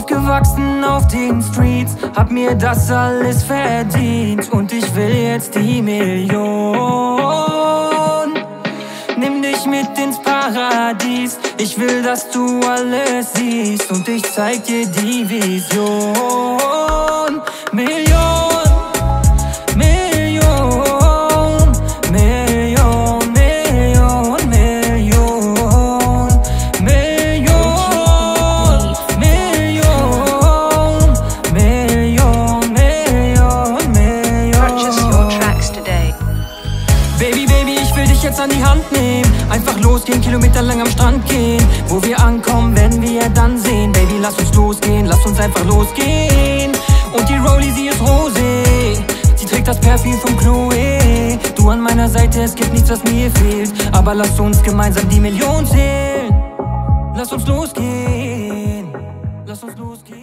Aufgewachsen auf den Streets, hab mir das alles verdient und ich will jetzt die Million. Nimm dich mit ins Paradies, ich will, dass du alles siehst und ich zeig dir die Vision. An die Hand nehmen. Einfach losgehen, Kilometer lang am Strand gehen. Wo wir ankommen, werden wir dann sehen. Baby, lass uns losgehen, lass uns einfach losgehen. Und die Rollie, sie ist rosé Sie trägt das Perfil von Chloe. Du an meiner Seite, es gibt nichts, was mir fehlt. Aber lass uns gemeinsam die Million zählen Lass uns losgehen. Lass uns losgehen